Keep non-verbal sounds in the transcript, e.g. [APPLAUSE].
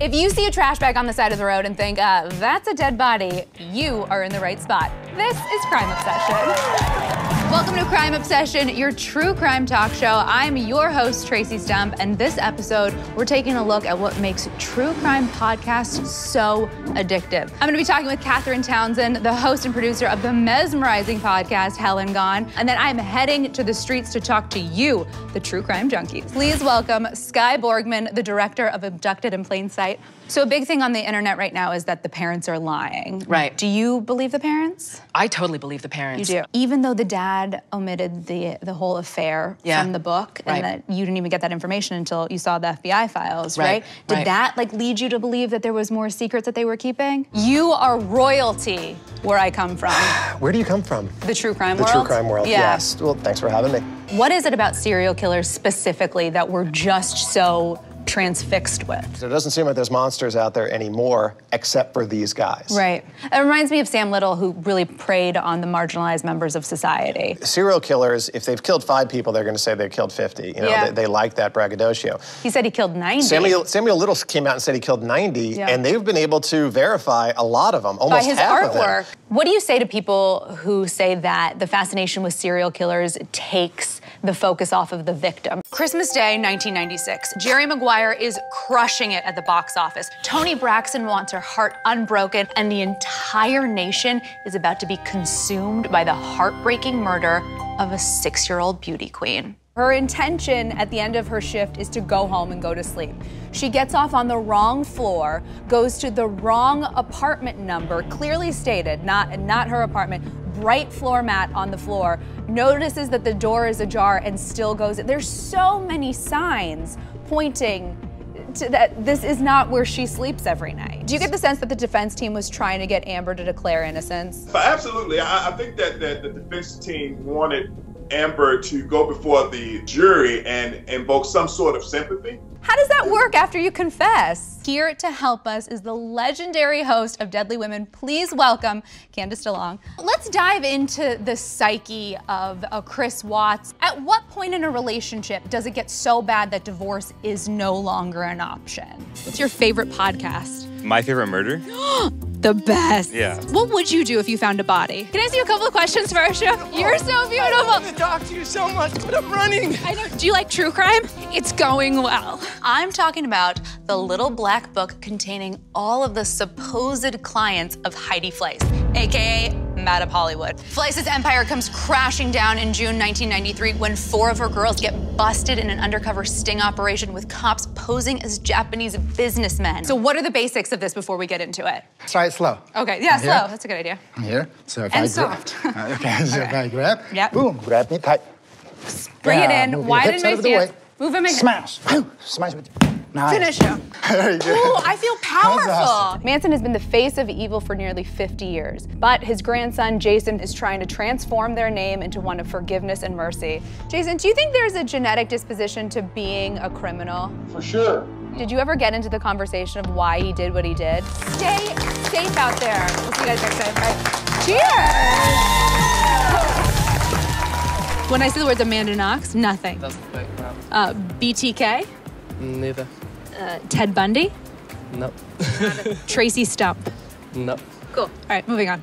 If you see a trash bag on the side of the road and think, uh, that's a dead body, you are in the right spot. This is Crime Obsession. Welcome to Crime Obsession, your true crime talk show. I'm your host, Traci Stumpf, and this episode, we're taking a look at what makes true crime podcasts so addictive. I'm gonna be talking with Catherine Townsend, the host and producer of the mesmerizing podcast, Hell and Gone, and then I'm heading to the streets to talk to you, the true crime junkies. Please welcome Skye Borgman, the director of Abducted in Plain Sight. So a big thing on the internet right now is that the parents are lying. Right. Do you believe the parents? I totally believe the parents. You do. Even though the dad omitted the the whole affair Yeah. from the book, Right. and that you didn't even get that information until you saw the FBI files, right? Right, Did right. that like lead you to believe that there was more secrets that they were keeping? You are royalty where I come from. [SIGHS] Where do you come from? The true crime The world. The true crime world. Yeah. Yes. Well, thanks for having me. What is it about serial killers specifically that we're just so transfixed with? So it doesn't seem like there's monsters out there anymore, except for these guys. Right. It reminds me of Sam Little, who really preyed on the marginalized members of society. Serial killers, if they've killed five people, they're going to say they killed 50. You know, Yeah. they, they like that braggadocio. He said he killed 90. Samuel, Samuel Little came out and said he killed 90, Yeah. and they've been able to verify a lot of them, almost by his half of them. artwork. What do you say to people who say that the fascination with serial killers takes the focus off of the victim? Christmas Day, 1996. Jerry Maguire is crushing it at the box office. Toni Braxton wants her heart unbroken, and the entire nation is about to be consumed by the heartbreaking murder of a six year old beauty queen. Her intention at the end of her shift is to go home and go to sleep. She gets off on the wrong floor, goes to the wrong apartment number, clearly stated, not, not her apartment, bright floor mat on the floor, notices that the door is ajar and still goes. There's so many signs pointing to that this is not where she sleeps every night. Do you get the sense that the defense team was trying to get Amber to declare innocence? Absolutely, I, I think that, that the defense team wanted Amber to go before the jury and invoke some sort of sympathy. How does that work after you confess? Here to help us is the legendary host of Deadly Women. Please welcome Candice DeLong. Let's dive into the psyche of uh, Chris Watts. At what point in a relationship does it get so bad that divorce is no longer an option? What's your favorite podcast? My favorite murder? [GASPS] The best. Yeah. What would you do if you found a body? Can I ask you a couple of questions for our show? You're so beautiful. I want to talk to you so much, but I'm running. I know. Do you like true crime? It's going well. I'm talking about the little black book containing all of the supposed clients of Heidi Fleiss, aka Madame Hollywood. Fleiss's empire comes crashing down in June 1993 when four of her girls get busted in an undercover sting operation with cops posing as Japanese businessmen. So, what are the basics of this before we get into it? Try it slow. Okay, yeah, Here. slow. That's a good idea. Here. So if And I soft. grab. [LAUGHS] Okay. So if I grab. Yep. Boom. Grab me tight. Bring it in. Widen my out of the stance. Move in my Smash. Smash with. Nice. Finish him. Very good. Ooh, I feel [LAUGHS] powerful. awesome. Manson has been the face of evil for nearly 50 years, but his grandson Jason is trying to transform their name into one of forgiveness and mercy. Jason, do you think there's a genetic disposition to being a criminal? For sure. Did you ever get into the conversation of why he did what he did? Stay safe out there. We'll see you guys next time. Bye. Cheers! When I see the words Amanda Knox, nothing. Uh, BTK, Neither. uh, Ted Bundy, Nope. Traci Stumpf. Nope. Cool. All right, moving on.